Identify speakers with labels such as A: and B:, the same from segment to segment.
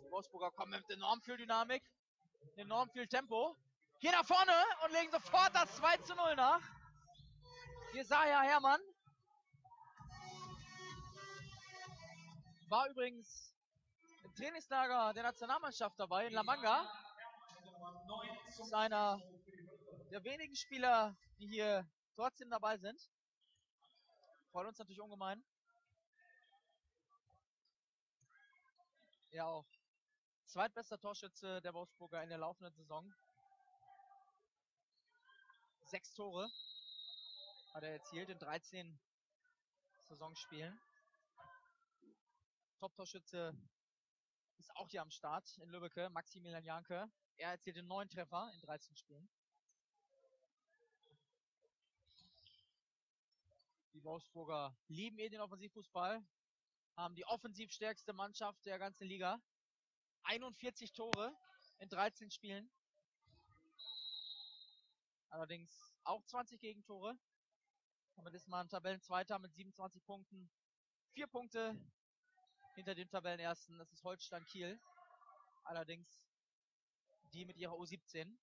A: Die Wolfsburger kommen mit enorm viel Dynamik, enorm viel Tempo. Hier nach vorne und legen sofort das 2 zu 0 nach. Jesaja Hermann. War übrigens im Trainingslager der Nationalmannschaft dabei in La Manga. Ist einer der wenigen Spieler, die hier trotzdem dabei sind. Freut uns natürlich ungemein. Ja, auch zweitbester Torschütze der Wolfsburger in der laufenden Saison. Sechs Tore hat er erzielt in 13 Saisonspielen. Top-Torschütze ist auch hier am Start in Lübbecke, Maximilian Janke. Er erzielte neun Treffer in 13 Spielen. Die Wolfsburger lieben eh den Offensivfußball, haben die offensiv stärkste Mannschaft der ganzen Liga. 41 Tore in 13 Spielen. Allerdings auch 20 Gegentore. Damit ist man Tabellenzweiter mit 27 Punkten. Vier Punkte hinter dem Tabellenersten. Das ist Holstein Kiel. Allerdings die mit ihrer U17.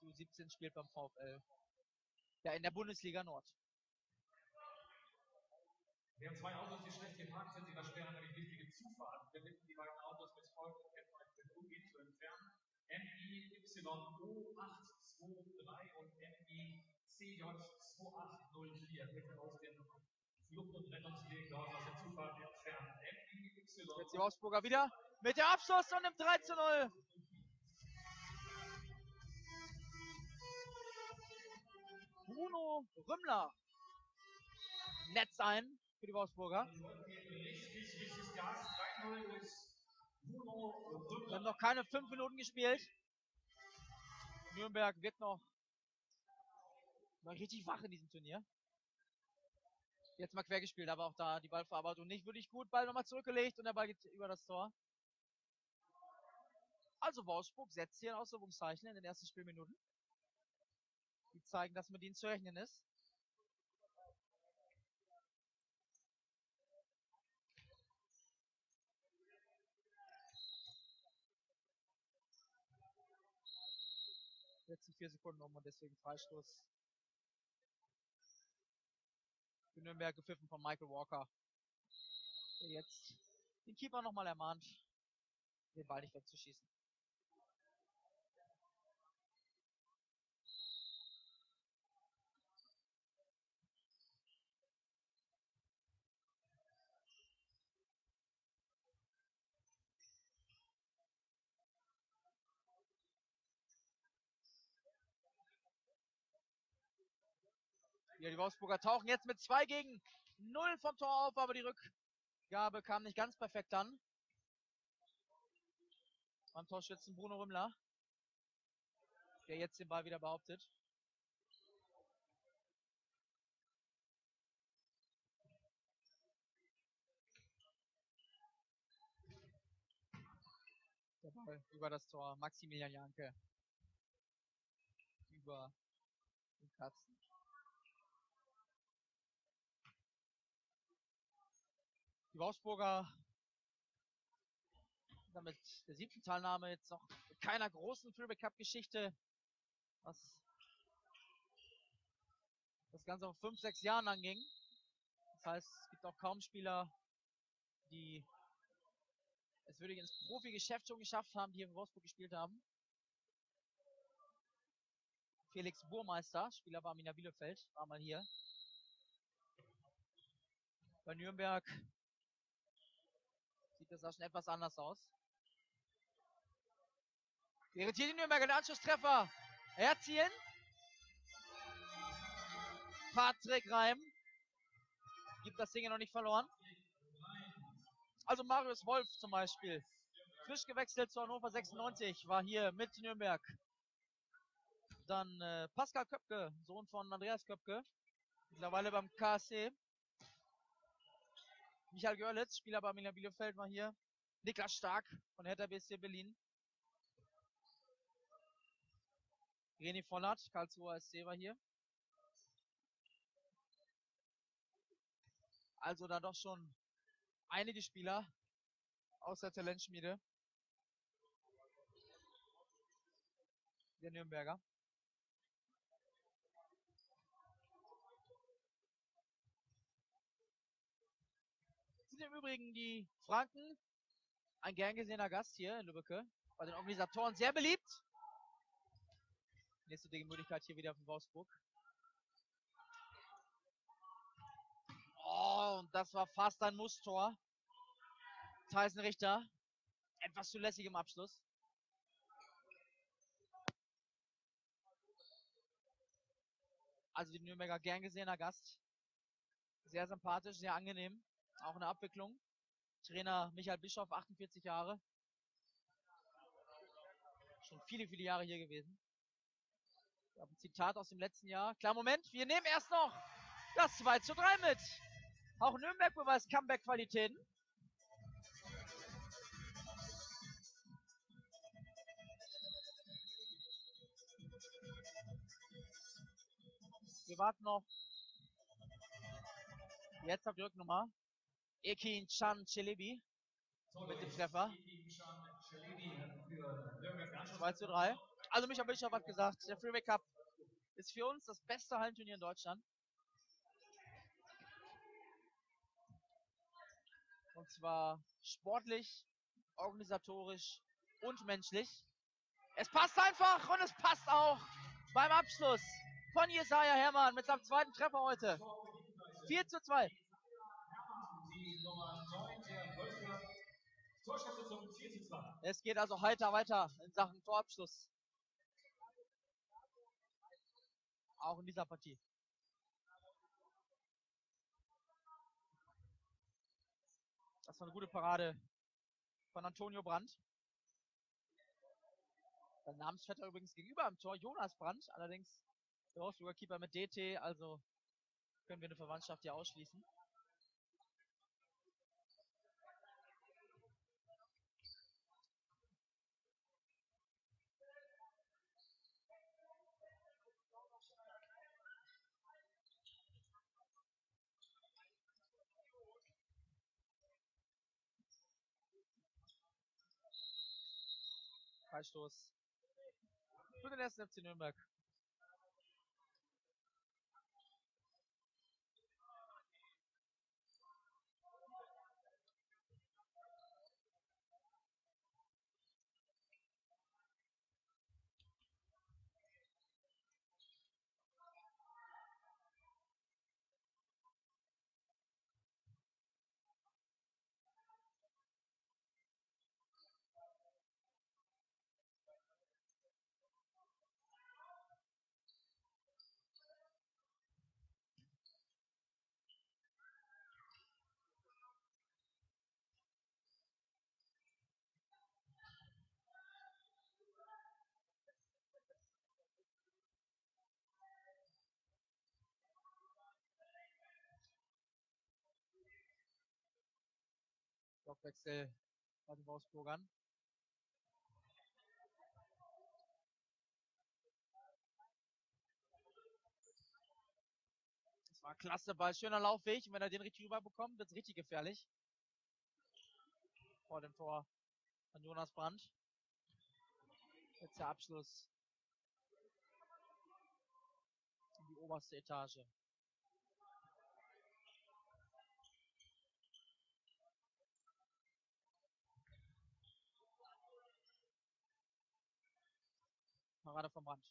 A: Die U17 spielt beim VfL. Ja, in der Bundesliga Nord.
B: Wir haben zwei Autos, die schlecht geparkt sind, die versperren nämlich wichtige Zufahrten. Wir bitten die beiden Autos mit folgendem Kennzeichen umgehend zu entfernen. MIYO823 und MICJ2804. Bitte aus dem Flucht- und Rettungsweg dort aus der Zufahrt entfernen. MIY.
A: Jetzt die Wolfsburger wieder mit der Abschluss und dem 3 zu 0. Bruno Rümmler. Netz ein für die Wolfsburger.
B: Richtig, richtiges Gas. 3-0 ist Bruno
A: Wir haben noch keine fünf Minuten gespielt. Nürnberg wirkt noch, noch richtig wach in diesem Turnier. Jetzt mal quer gespielt, aber auch da die Ballverarbeitung nicht wirklich gut. Ball nochmal zurückgelegt und der Ball geht über das Tor. Also Wolfsburg setzt hier ein Ausrufungszeichen in den ersten Spielminuten. Die zeigen, dass mit ihnen zu rechnen ist. Letzten vier Sekunden um und deswegen Freistoß. Für Nürnberg gepfiffen von Michael Walker. Der jetzt den Keeper nochmal ermahnt, den Ball nicht wegzuschießen. Ja, die Wolfsburger tauchen jetzt mit zwei gegen null vom Tor auf, aber die Rückgabe kam nicht ganz perfekt an. Beim Torschützen Bruno Rümmler, der jetzt den Ball wieder behauptet. Der Ball über das Tor. Maximilian Janke. Über den Katzen. Die Wolfsburger damit der siebten Teilnahme jetzt noch mit keiner großen Freeback Cup Geschichte, was das Ganze auf fünf, sechs Jahren anging. Das heißt, es gibt auch kaum Spieler, die es wirklich ins Profigeschäft schon geschafft haben, die hier in Wolfsburg gespielt haben. Felix Burmeister, Spieler bei Arminia Bielefeld, war mal hier. Bei Nürnberg das auch schon etwas anders aus. Irritiert die Nürnberger den Anschlusstreffer. Erzielen. Patrick Reim gibt das Ding ja noch nicht verloren. Also Marius Wolf zum Beispiel. Frisch gewechselt zu Hannover 96, war hier mit Nürnberg. Dann äh, Pascal Köpke, Sohn von Andreas Köpke. Mittlerweile beim KSC. Michael Görlitz, Spieler bei Arminia Bielefeld, war hier. Niklas Stark von Hertha BSC Berlin. René Vollert, Karlsruher SC war hier. Also da doch schon einige Spieler aus der Talentschmiede. Der Nürnberger. Im Übrigen die Franken ein gern gesehener Gast hier in Lübbecke. Bei den Organisatoren sehr beliebt. Nächste Möglichkeit hier wieder von Wolfsburg. Oh, und das war fast ein Musstor. Tyson Richter. Etwas zu lässig im Abschluss. Also die Nürnberger gern gesehener Gast. Sehr sympathisch, sehr angenehm. Auch eine Abwicklung. Trainer Michael Bischoff, 48 Jahre. Schon viele, viele Jahre hier gewesen. Ich habe ein Zitat aus dem letzten Jahr. Klar, Moment, wir nehmen erst noch das 2 zu 3 mit. Auch Nürnberg beweist Comeback-Qualitäten. Wir warten noch. Jetzt auf die Rücknummer. Ekin Chan Chelebi mit dem Treffer. 2 zu 3. Also Michael Bischof hat gesagt, der Freeway Cup ist für uns das beste Hallenturnier in Deutschland. Und zwar sportlich, organisatorisch und menschlich. Es passt einfach und es passt auch beim Abschluss von Jesaja Hermann mit seinem zweiten Treffer heute. 4 zu 2. Es geht also heiter weiter in Sachen Torabschluss. Auch in dieser Partie. Das war eine gute Parade von Antonio Brandt. Sein Namensvetter übrigens gegenüber am Tor, Jonas Brandt. Allerdings der Wolfsburger Keeper mit DT, also können wir eine Verwandtschaft hier ausschließen. Freistoß für den ersten FC Nürnberg. Blockwechsel bei den Wolfsburgern. Das war klasse Ball, schöner Laufweg. Und wenn er den richtig rüberbekommt, wird es richtig gefährlich. Vor dem Tor von Jonas Brandt. Jetzt der Abschluss in die oberste Etage. Parade vom Rand.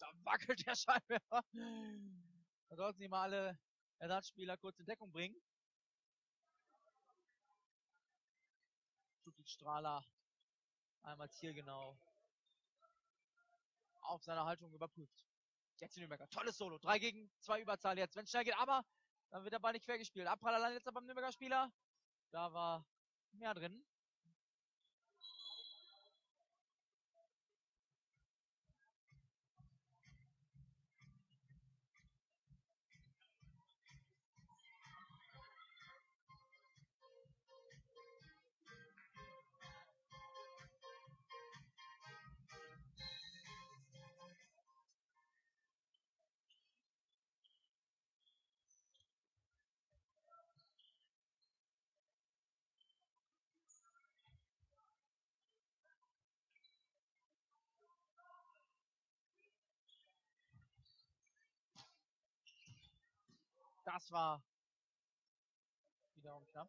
A: Da wackelt der Scheinwerfer. Da sollten sie mal alle Ersatzspieler kurz in Deckung bringen. Judith Strahler einmal zielgenau auf seine Haltung überprüft. Jetzt die Nürnberger. Tolles Solo. Drei gegen zwei Überzahl jetzt, wenn es schnell geht. Aber dann wird der Ball nicht quer gespielt. Abpraller landet jetzt beim Nürnberger Spieler. Da war mehr drin. Das war wiederum knapp.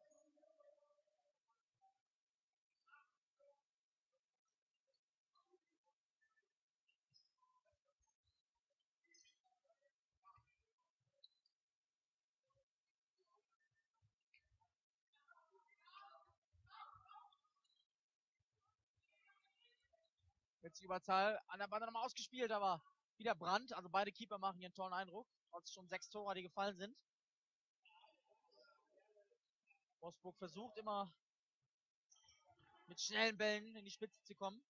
A: Jetzt die Überzahl an der Bande nochmal ausgespielt, aber wieder Brand. Also beide Keeper machen hier einen tollen Eindruck. Trotz schon sechs Tore, die gefallen sind. Wolfsburg versucht immer mit schnellen Bällen in die Spitze zu kommen.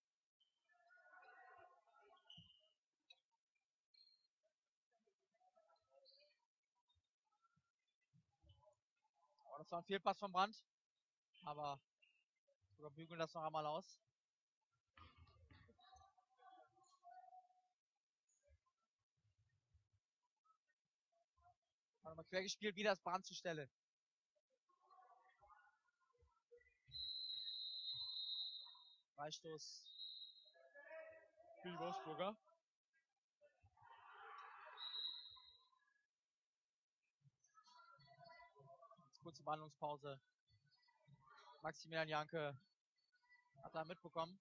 A: Oh, das war ein Fehlpass von Brand. Aber wir bügeln das noch einmal aus. Mal quer gespielt, wieder das Brand zur Stelle. Freistoß für die Wolfsburger. Jetzt kurze Behandlungspause. Maximilian Janke hat da mitbekommen.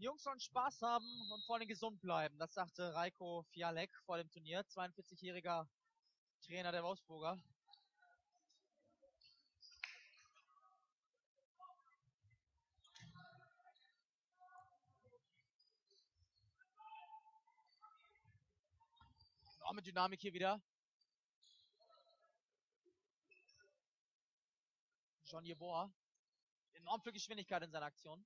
A: Die Jungs sollen Spaß haben und vor allem gesund bleiben. Das sagte Reiko Fialek vor dem Turnier. 42-jähriger Trainer der Wolfsburger. Auch mit Dynamik hier wieder. John Jeboa. Enorm viel Geschwindigkeit in seiner Aktion.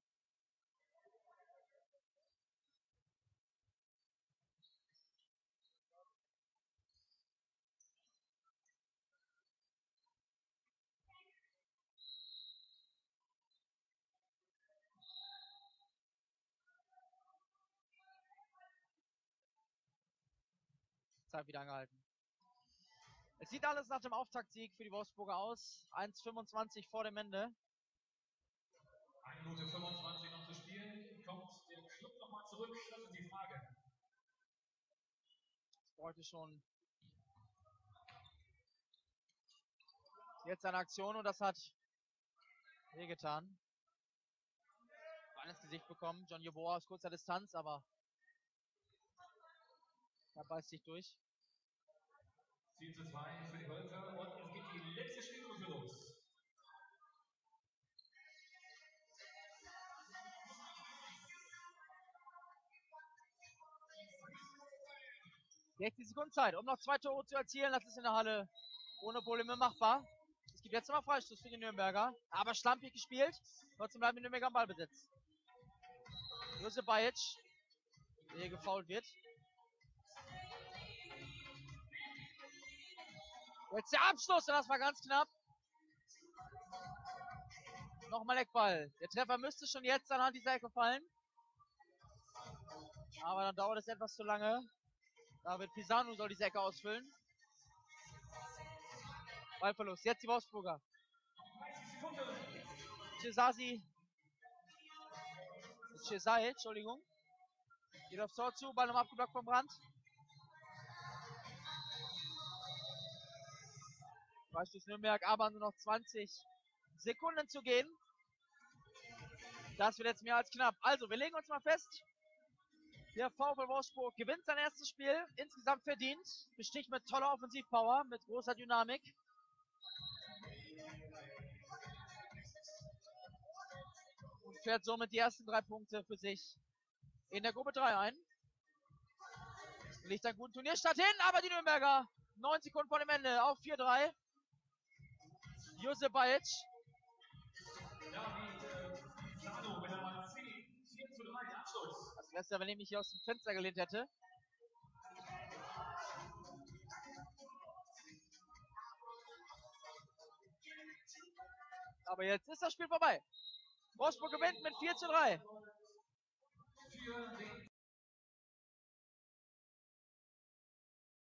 A: Zeit wieder angehalten. Es sieht alles nach dem Auftaktsieg für die Wolfsburger aus. 1,25 vor dem Ende.
B: 1 Minute 25 noch zu spielen. Kommt der Club nochmal zurück? Das ist die Frage.
A: Es bräuchte schon jetzt eine Aktion und das hat wehgetan. Bein ins Gesicht bekommen. John Jeboa aus kurzer Distanz, aber er beißt sich durch.
B: 4 zu 2 für die Wölfe und es geht die letzte Spielrunde los.
A: Die Sekunden Zeit, um noch zwei Tore zu erzielen. Das ist in der Halle ohne Probleme machbar. Es gibt jetzt nochmal Freistoß für die Nürnberger. Aber schlampig gespielt. Trotzdem bleiben die Nürnberger am Ballbesitz. Josef Bajic, der hier gefault wird. Jetzt der Abschluss, das war ganz knapp. Nochmal Eckball. Der Treffer müsste schon jetzt anhand dieser Ecke fallen. Aber dann dauert es etwas zu lange. David Pisano soll diese Ecke ausfüllen. Ballverlust. Jetzt die Wolfsburger. Cesasi. Cesai, Entschuldigung. Geht aufs Tor zu, Ball nochmal abgeblockt vom Brand. Freistoß Nürnberg, aber nur noch 20 Sekunden zu gehen. Das wird jetzt mehr als knapp. Also, wir legen uns mal fest. Der VfL Wolfsburg gewinnt sein erstes Spiel, insgesamt verdient, besticht mit toller Offensivpower, mit großer Dynamik. Und fährt somit die ersten drei Punkte für sich in der Gruppe 3 ein. Legt einen guten Turnierstart hin, aber die Nürnberger 9 Sekunden vor dem Ende auf 4-3. Josep Bajic.
B: Ja, wie Sano, wenn er mal 10, 4 zu 3, der Abschluss.
A: Das wäre wenn ich mich hier aus dem Fenster gelehnt hätte. Aber jetzt ist das Spiel vorbei. Wolfsburg gewinnt mit 4 zu 3.
B: Für den